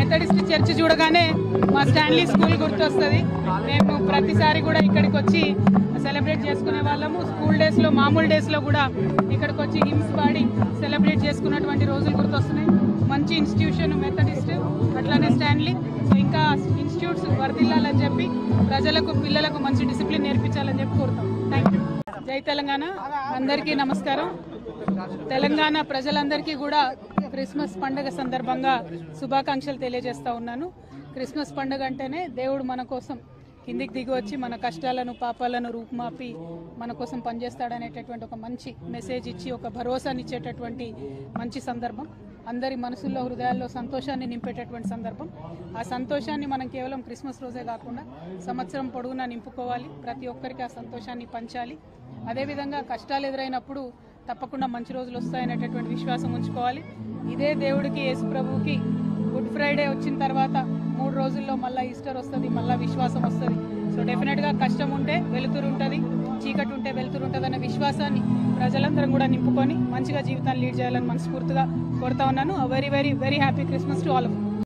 Methodist church చూడగానే మా Stanley school గుర్తొస్తుంది. మేము ప్రతిసారి కూడా ఇక్కడికి వచ్చి సెలబ్రేట్ చేసుకునే వాళ్ళము. స్కూల్ డేస్లో మామూలు డేస్లో కూడా ఇక్కడికి వచ్చి హిమ్స్ పాడి సెలబ్రేట్ చేసుకున్నటువంటి రోజులు గుర్తొస్తున్నాయి. మంచి ఇన్స్టిట్యూషన్ మెథడిస్ట్ అట్లానే స్టాన్లీ సో ఇంకా ఇన్స్టిట్యూట్స్ వర్దిల్లాలని చెప్పి ప్రజలకు పిల్లలకు మంచి డిసిప్లిన్ నేర్పించాలని చెప్పి కోరుతాం. థ్యాంక్ యూ జై తెలంగాణ. అందరికీ నమస్కారం. తెలంగాణ ప్రజలందరికీ కూడా క్రిస్మస్ పండుగ సందర్భంగా శుభాకాంక్షలు తెలియజేస్తా ఉన్నాను. క్రిస్మస్ పండుగ అంటేనే దేవుడు మన కోసం కిందికి దిగి వచ్చి మన కష్టాలను పాపాలను రూపుమాపి మన కోసం పనిచేస్తాడనేటటువంటి ఒక మంచి మెసేజ్ ఇచ్చి ఒక భరోసాని ఇచ్చేటటువంటి మంచి సందర్భం. అందరి మనసుల్లో హృదయాల్లో సంతోషాన్ని నింపేటటువంటి సందర్భం. ఆ సంతోషాన్ని మనం కేవలం క్రిస్మస్ రోజే కాకుండా సంవత్సరం పొడవునా నింపుకోవాలి. ప్రతి ఒక్కరికి ఆ సంతోషాన్ని పంచాలి. అదేవిధంగా కష్టాలు ఎదురైనప్పుడు తప్పకుండా మంచి రోజులు వస్తాయనేటటువంటి విశ్వాసం ఉంచుకోవాలి. ఇదే దేవుడికి యేసు ప్రభువుకి గుడ్ ఫ్రైడే వచ్చిన తర్వాత మూడు రోజుల్లో మళ్ళీ ఈస్టర్ వస్తుంది మళ్ళీ విశ్వాసం వస్తుంది. సో డెఫినెట్గా కష్టం ఉంటే వెలుతురు ఉంటుంది చీకటి ఉంటే వెలుతురు ఉంటుంది అన్న విశ్వాసాన్ని ప్రజలందరం కూడా నింపుకొని మంచిగా జీవితాన్ని లీడ్ చేయాలని మనస్ఫూర్తిగా కోరుతా ఉన్నాను. Very very very happy Christmas to all of